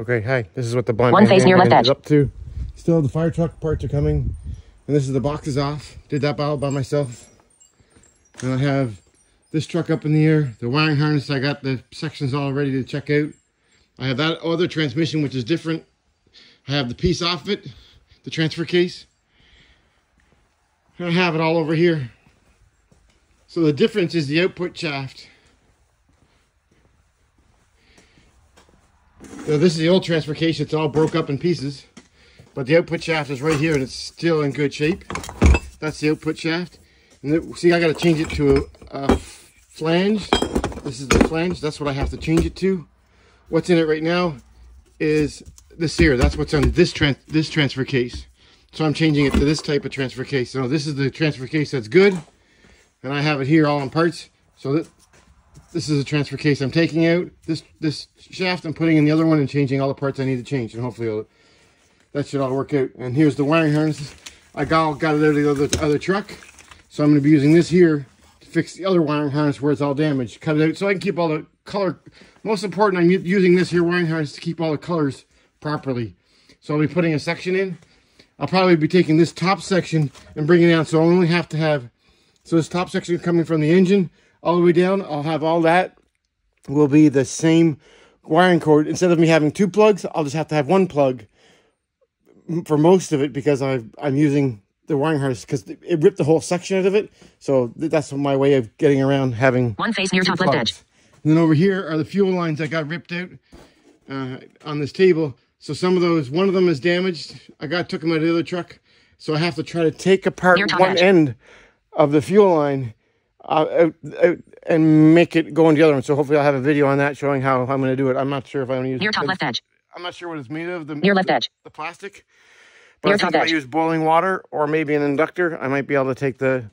Okay, hi. This is what the blind One face near left is edge. up to. Still, the fire truck parts are coming, and this is the boxes off. Did that all by myself. And I have this truck up in the air. The wiring harness, I got the sections all ready to check out. I have that other transmission, which is different. I have the piece off it, the transfer case. And I have it all over here. So the difference is the output shaft. So this is the old transfer case. It's all broke up in pieces. But the output shaft is right here and it's still in good shape. That's the output shaft. And it, see, I got to change it to a, a flange. This is the flange. That's what I have to change it to. What's in it right now is this here. That's what's on this trans this transfer case. So I'm changing it to this type of transfer case. So this is the transfer case that's good. And I have it here all in parts. So that this is a transfer case I'm taking out. This this shaft I'm putting in the other one and changing all the parts I need to change. And hopefully it'll, that should all work out. And here's the wiring harness. I got, got it out of the other, other truck. So I'm going to be using this here to fix the other wiring harness where it's all damaged. Cut it out so I can keep all the color. Most important, I'm using this here wiring harness to keep all the colors properly. So I'll be putting a section in. I'll probably be taking this top section and bringing it down. So I only have to have, so this top section coming from the engine all the way down. I'll have all that will be the same wiring cord. Instead of me having two plugs, I'll just have to have one plug for most of it because i I'm using the wiring harness because it ripped the whole section out of it. So that's my way of getting around having One face near top left edge. And then over here are the fuel lines that got ripped out uh, on this table. So some of those, one of them is damaged. I got took them out of the other truck. So I have to try to take apart one edge. end of the fuel line uh, out and make it go into the other one. So hopefully I'll have a video on that showing how I'm going to do it. I'm not sure if I'm going to use Near top left edge. I'm not sure what it's made of. The Near left edge. The plastic. But Near I think if edge. I use boiling water or maybe an inductor, I might be able to take the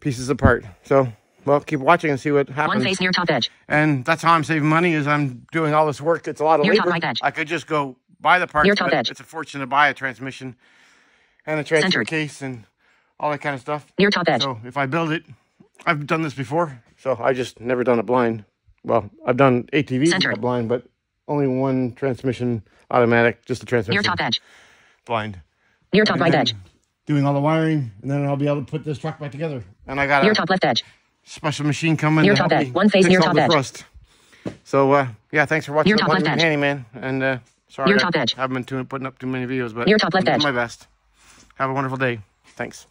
pieces apart. So, well, keep watching and see what happens. One face near top edge. And that's how I'm saving money is I'm doing all this work. It's a lot of Near top right edge. I could just go buy the parts. Near top edge. It's a fortune to buy a transmission and a transfer Centered. case and all that kind of stuff. Near top edge. So if I build it, I've done this before. So I just never done it blind. Well, I've done ATVs Centered. blind, but only one transmission automatic, just a transmission Near top edge. blind. Near top right edge. Doing all the wiring, and then I'll be able to put this truck back together. And I got Near a top left edge. special machine coming Near to top help edge. me One face fix near top edge. rust. So uh, yeah, thanks for watching. Near the top left edge. Handyman, and uh, sorry Near I top edge. haven't been too, putting up too many videos, but Near top left I'm doing edge. my best. Have a wonderful day. Thanks.